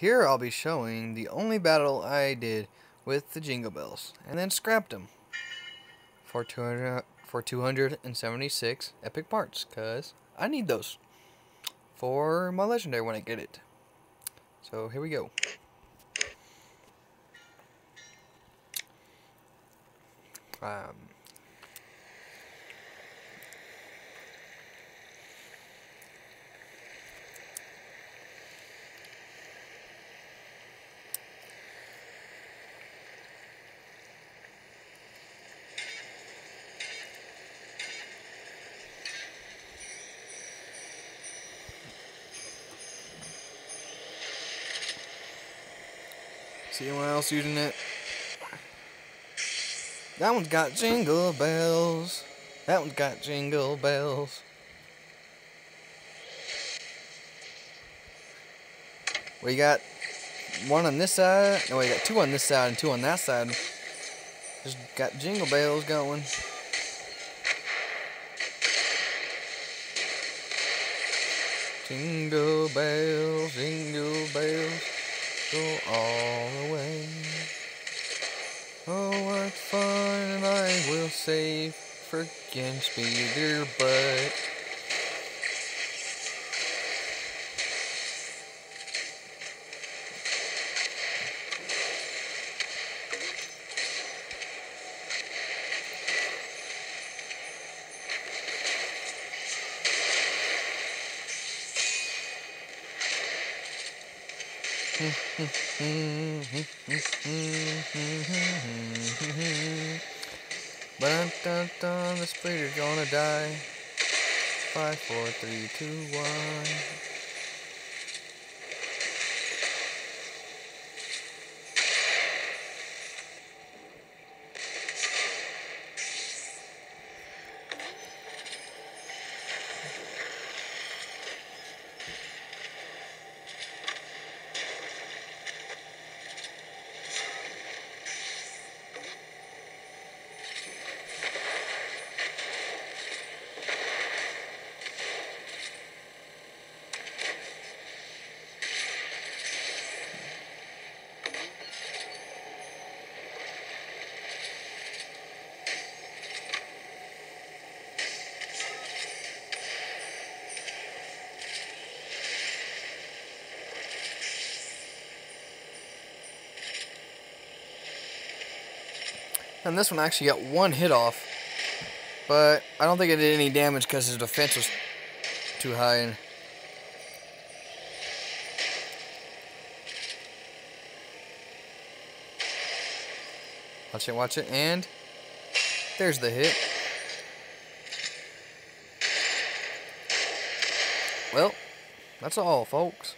Here I'll be showing the only battle I did with the Jingle Bells, and then scrapped them for 200, for 276 epic parts, because I need those for my legendary when I get it. So here we go. Um, See anyone else using it? That one's got jingle bells. That one's got jingle bells. We got one on this side. No, we got two on this side and two on that side. Just got jingle bells going. Jingle bells, jingle bells, go all the way. Oh, what fun I will save for speeder butt. But dun dun, the speeder's gonna die. Five, four, three, two, one. And this one actually got one hit off. But I don't think it did any damage because his defense was too high. And Watch it, watch it, and there's the hit. Well, that's all, folks.